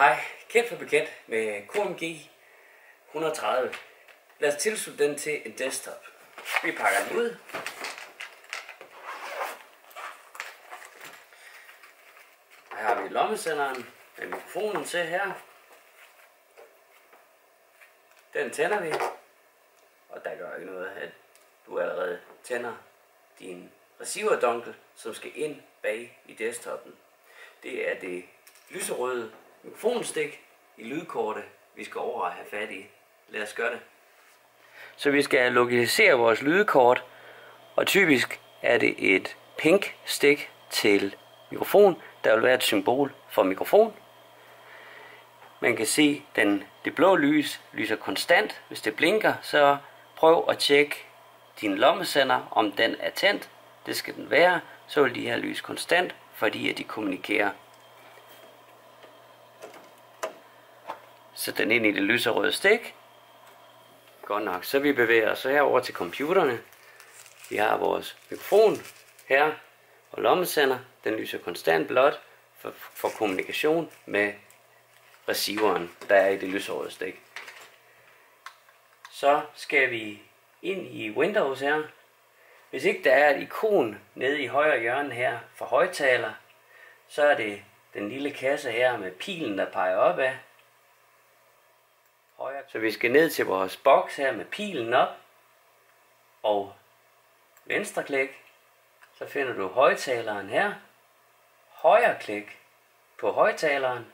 Hej, kendt for bekendt med KMG 130. Lad os tilslutte den til en desktop. Vi pakker den ud. Her har vi lommesenderen med mikrofonen til her. Den tænder vi. Og der gør ikke noget, at du allerede tænder din receiver-dongle, som skal ind bag i desktopen. Det er det lyserøde mikrofonstik i lydkortet, vi skal over og have fat i. Lad os gøre det. Så vi skal lokalisere vores lydkort, og typisk er det et pink stik til mikrofon. Der vil være et symbol for mikrofon. Man kan se, at den, det blå lys lyser konstant. Hvis det blinker, så prøv at tjekke din lommesender, om den er tændt. Det skal den være. Så vil de her lys konstant, fordi at de kommunikerer Sæt den ind i det lyserøde stik. Godt nok. Så vi bevæger os herover til computerne. Vi har vores mikrofon her og lommesender. Den lyser konstant blot for, for kommunikation med receiveren, der er i det lyserøde stik. Så skal vi ind i Windows her. Hvis ikke der er et ikon nede i højre hjørne her for højtaler, så er det den lille kasse her med pilen, der peger opad højre. Så vi skal ned til vores boks her med pilen op og venstre klik. Så finder du højtaleren her. Højre klik på højtaleren.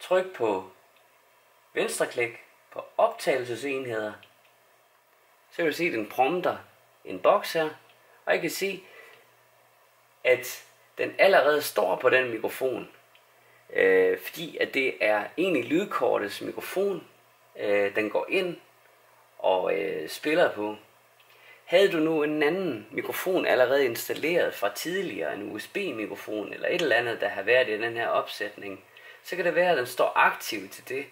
Tryk på venstre klik på optagelsesenheder. Så vil du se, den prompter en boks her. Og jeg kan se, at den allerede står på den mikrofon. Øh, fordi at det er egentlig lydkortets mikrofon, øh, den går ind og øh, spiller på. Havde du nu en anden mikrofon allerede installeret fra tidligere, en USB-mikrofon eller et eller andet, der har været i den her opsætning, så kan det være, at den står aktiv til det.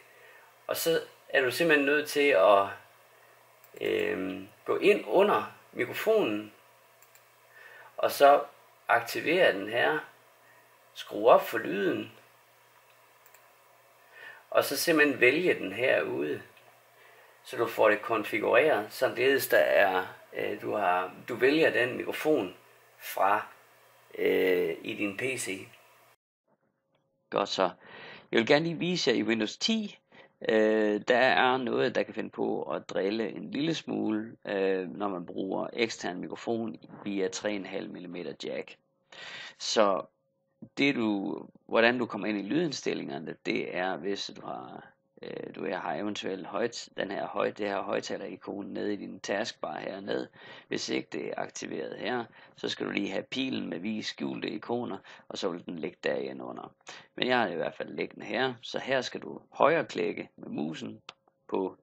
Og så er du simpelthen nødt til at øh, gå ind under mikrofonen, og så aktivere den her, skrue op for lyden, og så simpelthen vælge den herude, så du får det konfigureret, således der er, øh, du, har, du vælger den mikrofon fra øh, i din PC. Godt så. Jeg vil gerne lige vise jer i Windows 10, øh, der er noget, der kan finde på at drille en lille smule, øh, når man bruger ekstern mikrofon via 3,5 mm jack. Så det du, hvordan du kommer ind i lydindstillingerne, det er, hvis du har, øh, du har eventuelt højt, den her høj, det her højtaler-ikon nede i din taskbar hernede. Hvis ikke det er aktiveret her, så skal du lige have pilen med vis skjulte ikoner, og så vil den ligge derinde under. Men jeg har det i hvert fald liggende her, så her skal du højreklikke med musen på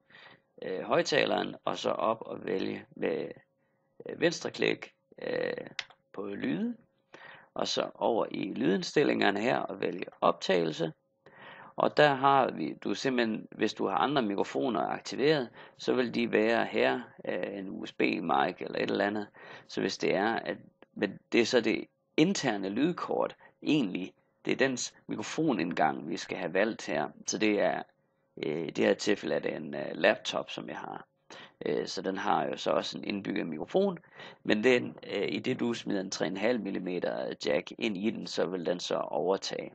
øh, højtaleren, og så op og vælge med øh, venstre klik øh, på lyde, og så over i lydindstillingerne her og vælge optagelse. Og der har vi, du simpelthen, hvis du har andre mikrofoner aktiveret, så vil de være her, øh, en USB mic eller et eller andet. Så hvis det er, at men det er så det interne lydkort egentlig, det er dens mikrofonindgang, vi skal have valgt her. Så det er, øh, i det her tilfælde er det en øh, laptop, som jeg har. Øh, så den har jo så også en indbygget mikrofon, men den, øh, i det du smider en 3,5 mm jack ind i den, så vil den så overtage.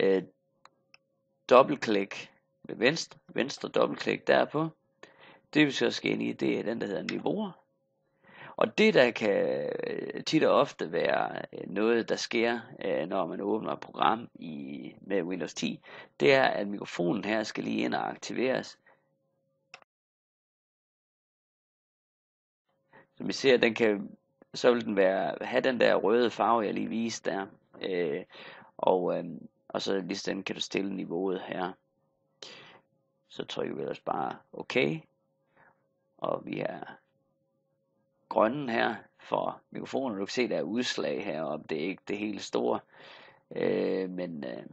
Øh, dobbeltklik med venstre, venstre dobbeltklik derpå. Det vi så skal ind i, det er den, der hedder niveauer. Og det, der kan øh, tit og ofte være noget, der sker, når man åbner et program i, med Windows 10, det er, at mikrofonen her skal lige ind og aktiveres. Som vi ser, den kan, så vil den være, have den der røde farve, jeg lige viste der. Øh, og, øh, og så lige sådan kan du stille niveauet her. Så trykker vi ellers bare OK. Og vi er grønne her for mikrofonen. Du kan se, der er udslag heroppe. Det er ikke det helt store. Øh, men øh,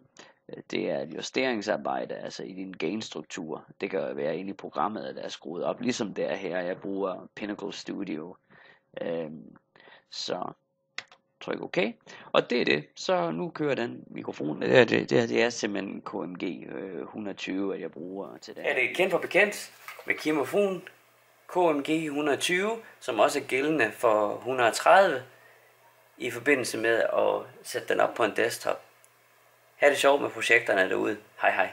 Øh, det er et justeringsarbejde, altså i din gain-struktur. Det kan være inde i programmet, at der er skruet op, ligesom det er her. Jeg bruger Pinnacle Studio. Øhm, så tryk OK. Og det er det. Så nu kører den mikrofon. Øh, det det, det er, det er simpelthen KMG øh, 120, at jeg bruger til det. Er det kendt for bekendt med Kimofon KMG 120, som også er gældende for 130 i forbindelse med at sætte den op på en desktop. Ha' det sjovt med projekterne derude. Hej hej.